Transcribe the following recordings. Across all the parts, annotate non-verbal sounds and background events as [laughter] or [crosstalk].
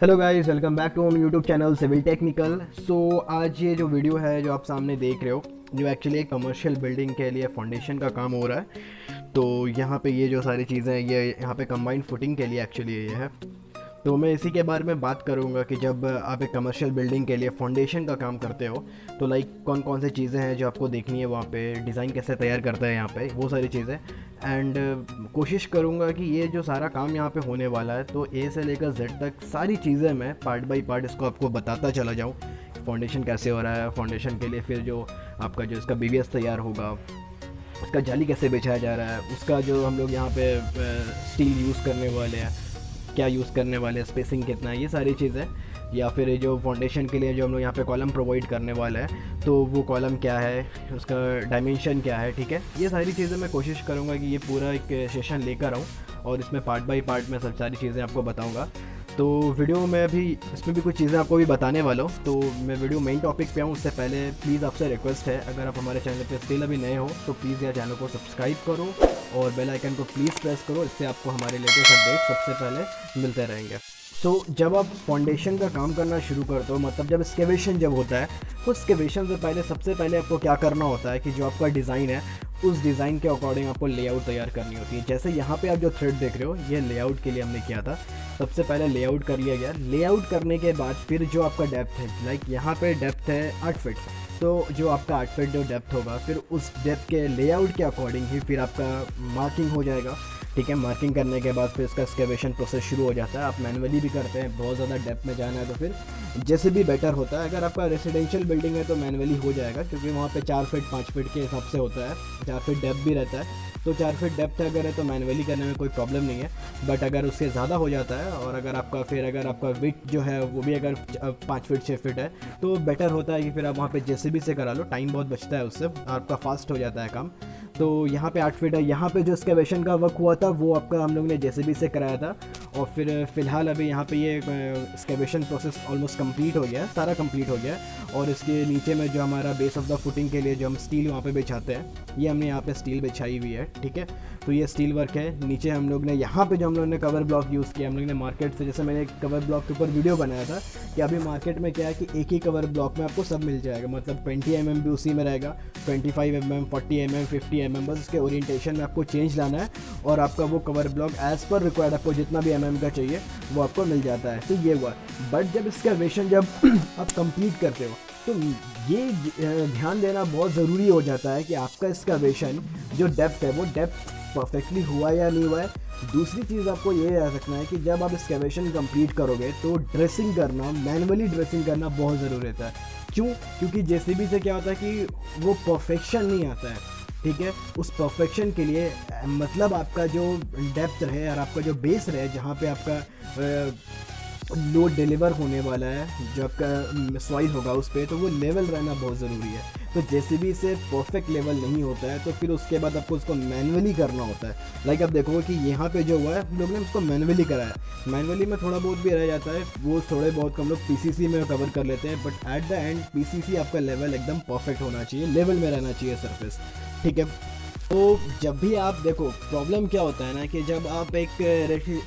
Hello guys welcome back to home YouTube channel civil technical so आज ये जो video है जो आप सामने देख रहे हो, जो एक्चुअली एक कमर्शियल बिल्डिंग के लिए फाउंडेशन का काम हो रहा है तो यहाँ पे ये जो सारी चीज़ें हैं, ये यहाँ पे कंबाइंड फुटिंग के लिए एक्चुअली ये है। तो मैं इसी के बारे में बात करूँगा कि जब आप एक कमर्शियल बिल्डिंग के लिए फाउंडेशन का काम करते हो तो लाइक कौन कौन सी चीज़ें हैं जो आपको देखनी है, वहाँ पे डिज़ाइन कैसे तैयार करता है यहाँ पे, वो सारी चीज़ें। एंड कोशिश करूँगा कि ये जो सारा काम यहाँ पे होने वाला है तो ए से लेकर जेड तक सारी चीज़ें मैं पार्ट बाई पार्ट इसको आपको बताता चला जाऊँ फाउंडेशन कैसे हो रहा है फाउंडेशन के लिए फिर जो आपका जो इसका बी तैयार होगा, उसका जाली कैसे बेचाया जा रहा है, उसका जो हम लोग यहाँ पे स्टील यूज़ करने वाले हैं। क्या यूज़ करने वाले हैं स्पेसिंग कितना है, ये सारी चीज़ें। या फिर जो फाउंडेशन के लिए जो हम लोग यहाँ पे कॉलम प्रोवाइड करने वाला है तो वो कॉलम क्या है, उसका डायमेंशन क्या है, ठीक है? ये सारी चीज़ें मैं कोशिश करूँगा कि ये पूरा एक सेशन लेकर आऊँ और इसमें पार्ट बाई पार्ट में सब सारी चीज़ें आपको बताऊँगा। तो वीडियो में अभी इसमें भी कुछ चीज़ें आपको भी बताने वाला हूँ तो मैं वीडियो मेन टॉपिक पे आऊँ, उससे पहले प्लीज़ आपसे रिक्वेस्ट है, अगर आप हमारे चैनल पे स्टिल अभी नए हो तो प्लीज़ यार चैनल को सब्सक्राइब करो। और बेल आइकन को प्लीज़ प्रेस करो इससे आपको हमारे लेटेस्ट अपडेट सबसे पहले मिलते रहेंगे। सो so, जब आप फाउंडेशन का काम करना शुरू करते हो मतलब जब स्केवेशन जब होता है तो स्केवेशन से पहले सबसे पहले आपको क्या करना होता है कि जो आपका डिज़ाइन है उस डिज़ाइन के अकॉर्डिंग आपको लेआउट तैयार करनी होती है। जैसे यहाँ पे आप जो थ्रेड देख रहे हो ये लेआउट के लिए हमने किया था। सबसे पहले लेआउट कर लिया गया। लेआउट करने के बाद फिर जो आपका डेप्थ है लाइक यहाँ पे डेप्थ है आठ फिट तो जो आपका आउटफिट फिट जो डेप्थ होगा, फिर उस डेप्थ के लेआउट के अकॉर्डिंग ही फिर आपका मार्किंग हो जाएगा। ठीक है मार्किंग करने के बाद फिर उसका एक्सकेवेशन प्रोसेस शुरू हो जाता है। आप मैनुअली भी करते हैं, बहुत ज़्यादा डेप्थ में जाना है तो फिर जैसे भी बेटर होता है। अगर आपका रेसिडेंशियल बिल्डिंग है तो मैनुअली हो जाएगा, क्योंकि वहाँ पे चार फिट पाँच फिट के हिसाब से होता है। चार फिट डेप्थ भी रहता है। तो चार फिट डेप्थ अगर है तो मैनुअली करने में कोई प्रॉब्लम नहीं है। बट अगर उससे ज़्यादा हो जाता है और अगर आपका फिर अगर आपका विथ जो है, वो भी अगर पाँच फिट छः फिट है तो बेटर होता है कि फिर आप वहाँ पर जैसे से करा लो। टाइम बहुत बचता है उससे। आपका फास्ट हो जाता है काम। तो यहाँ पे आठ फीट है यहाँ पे जो स्केवेशन का वर्क हुआ था, वो आपका हम लोग ने जैसे से कराया था। और फिर, फ़िलहाल अभी यहाँ पे ये स्केवेशन प्रोसेस ऑलमोस्ट कंप्लीट हो गया, सारा कंप्लीट हो गया। और इसके नीचे में जो हमारा बेस ऑफ़ द फुटिंग के लिए जो हम स्टील वहाँ पे बिछाते हैं, ये हमने यहाँ पे स्टील बिछाई हुई है, ठीक है? तो ये स्टील वर्क है। नीचे हम लोग ने, यहाँ पे जो हम लोग ने कवर ब्लॉक यूज़ किया, हम लोग ने मार्केट से, जैसे मैंने कवर ब्लॉक के ऊपर वीडियो बनाया था कि अभी मार्केट में क्या है कि एक ही कवर ब्लॉक में आपको सब मिल जाएगा। मतलब ट्वेंटी एम भी उसी में रहेगा twenty five m m forty m m fifty m m बस ओरिएंटेशन में आपको चेंज लाना है और आपका वो cover block as per required आपको जितना भी एम का चाहिए, वो आपको मिल जाता है। तो ये हुआ। बट जब इसका वेशन जब [clears throat] आप कंप्लीट करते हो तो ये ध्यान देना बहुत ज़रूरी हो जाता है कि आपका इसका वेशन जो डेप्थ है, वो डेप्थ परफेक्टली हुआ या नहीं हुआ है। दूसरी चीज़ आपको ये याद रखना है कि जब आप स्केवेशन कंप्लीट करोगे तो ड्रेसिंग करना मैनुअली ड्रेसिंग करना बहुत ज़रूरी रहता है। क्यों? क्योंकि जेसीबी से क्या होता है कि वो परफेक्शन नहीं आता है। ठीक है? उस परफेक्शन के लिए मतलब आपका जो डेप्थ रहे और आपका जो बेस रहे, जहाँ पे आपका लोड डिलीवर होने वाला है, जो आपका सॉइल होगा उस पर तो वो लेवल रहना बहुत ज़रूरी है। तो जैसे भी इसे परफेक्ट लेवल नहीं होता है तो फिर उसके बाद आपको उसको मैनुअली करना होता है। लाइक आप देखोगे कि यहाँ पे जो हुआ है लोग ने उसको मैनुअली कराया। मैनुअली में थोड़ा बहुत भी रह जाता है, वो थोड़े बहुत हम लोग पीसीसी में कवर कर लेते हैं but at the end PCC आपका लेवल एकदम परफेक्ट होना चाहिए लेवल में रहना चाहिए सरफेस ठीक है? तो जब भी आप देखो प्रॉब्लम क्या होता है ना कि जब आप एक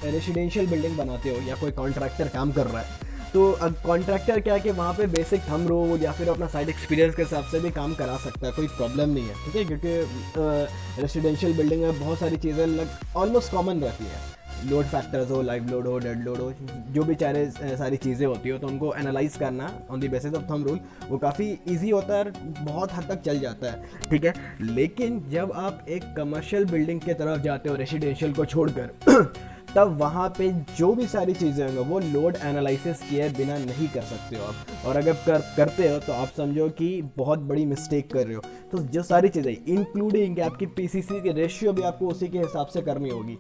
रेसिडेंशियल बिल्डिंग बनाते हो या कोई कॉन्ट्रैक्टर काम कर रहा है तो अब कॉन्ट्रैक्टर क्या है कि वहाँ पे बेसिक थम रो या फिर अपना साइड एक्सपीरियंस के हिसाब से भी काम करा सकता है, कोई प्रॉब्लम नहीं है, ठीक है? क्योंकि रेसिडेंशियल बिल्डिंग में बहुत सारी चीज़ें लग ऑलमोस्ट कॉमन रहती है। लोड फैक्टर्स हो लाइव लोड हो डेड लोड हो, जो भी चाहे सारी चीज़ें होती हो तो उनको एनालाइज करना on the basis of thumb rule वो काफ़ी इजी होता है और बहुत हद तक चल जाता है, ठीक है? लेकिन जब आप एक कमर्शियल बिल्डिंग के तरफ़ जाते हो रेसिडेंशियल को छोड़कर, [clears throat] तब वहाँ पे जो भी सारी चीज़ें होंगे, वो लोड एनालिसिस किए बिना नहीं कर सकते हो आप। और अगर कर, करते हो तो आप समझो कि बहुत बड़ी मिस्टेक कर रहे हो। तो जो सारी चीज़ें इंक्लूडिंग आपकी पीसीसी की रेशियो भी आपको उसी के हिसाब से करनी होगी।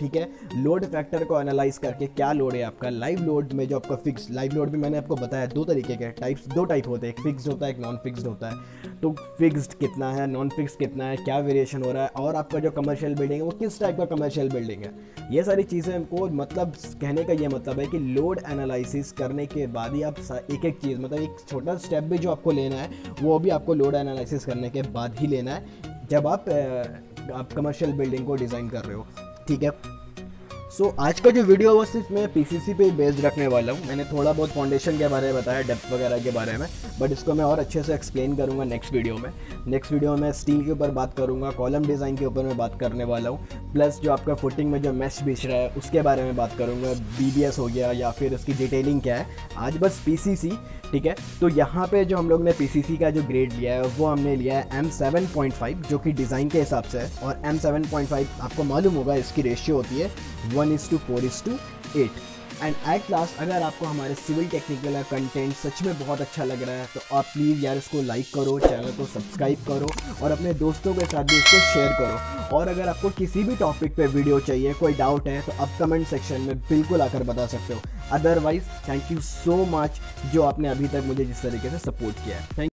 ठीक है? लोड फैक्टर को एनालाइज करके क्या लोड है आपका? लाइव लोड में जो आपका फिक्स लाइव लोड भी मैंने आपको बताया, दो तरीके के टाइप्स दो टाइप होते हैं। एक फिक्स्ड होता है, एक नॉन फिक्स्ड होता है। तो फिक्स्ड कितना है नॉन फिक्स कितना है, क्या वेरिएशन हो रहा है? और आपका जो कमर्शियल बिल्डिंग है, वो किस टाइप का कमर्शियल बिल्डिंग है? ये सारी चीज़ें हमको मतलब कहने का ये मतलब है कि लोड एनालिसिस करने के बाद ही आप एक एक चीज़ मतलब एक छोटा स्टेप भी जो आपको लेना है, वो भी आपको लोड एनालिसिस करने के बाद ही लेना है। जब आप आप कमर्शियल बिल्डिंग को डिज़ाइन कर रहे हो। ठीक है। सो so, आज का जो वीडियो है वो सिर्फ़ मैं पीसीसी पे बेस्ड रखने वाला हूँ। मैंने थोड़ा बहुत फाउंडेशन के बारे में बताया डेप्थ वगैरह के बारे में बट इसको मैं और अच्छे से एक्सप्लेन करूँगा नेक्स्ट वीडियो में। नेक्स्ट वीडियो में स्टील के ऊपर बात करूँगा कॉलम डिज़ाइन के ऊपर मैं बात करने वाला हूँ। प्लस जो आपका फुटिंग में जो मैच बेच रहा है, उसके बारे में बात करूँगा। बी हो गया या फिर उसकी डिटेलिंग क्या है। आज बस पीसीसी ठीक है? तो यहाँ पे जो हम लोग ने पीसीसी का जो ग्रेड लिया है, वो हमने लिया है एम सेवन पॉइंट फाइव जो कि डिज़ाइन के हिसाब से है। और एम सेवन पॉइंट फाइव आपको मालूम होगा, इसकी रेशियो होती है one is to four is to eight and at last अगर आपको हमारे सिविल टेक्निकल का कंटेंट सच में बहुत अच्छा लग रहा है तो आप प्लीज़ यार इसको लाइक करो चैनल को सब्सक्राइब करो और अपने दोस्तों के साथ भी इसको शेयर करो। और अगर आपको किसी भी टॉपिक पे वीडियो चाहिए, कोई डाउट है तो आप कमेंट सेक्शन में बिल्कुल आकर बता सकते हो। Otherwise thank you so much जो आपने अभी तक मुझे जिस तरीके से सपोर्ट किया है। थैंक